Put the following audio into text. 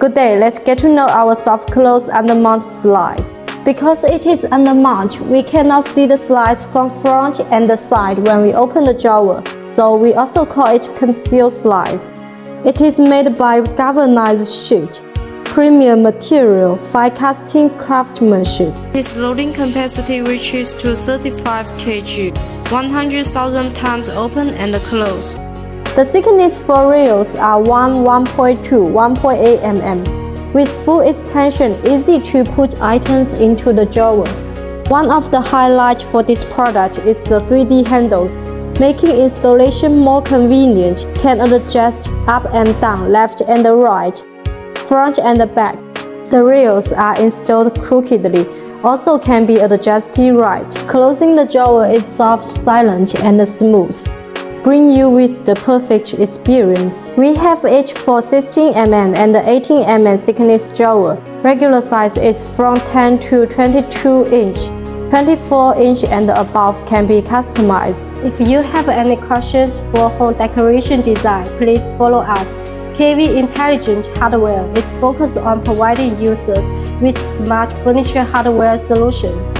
Good day, let's get to know our soft close undermount slide. Because it is undermount, we cannot see the slides from front and the side when we open the drawer, so we also call it concealed slides. It is made by galvanized sheet, premium material, fine casting craftsmanship. Its loading capacity reaches to 35 kg, 100,000 times open and closed. The thickness for rails are 1, 1.2, 1.8 mm. With full extension, easy to put items into the drawer. One of the highlights for this product is the 3D handles, making installation more convenient, can adjust up and down, left and right, front and back. The rails are installed crookedly, also can be adjusted right. Closing the drawer is soft, silent, and smooth bring you with the perfect experience. We have each for 16mm and 18mm thickness drawer. Regular size is from 10 to 22 inch. 24 inch and above can be customized. If you have any questions for home decoration design, please follow us. KAV Intelligent Hardware is focused on providing users with smart furniture hardware solutions.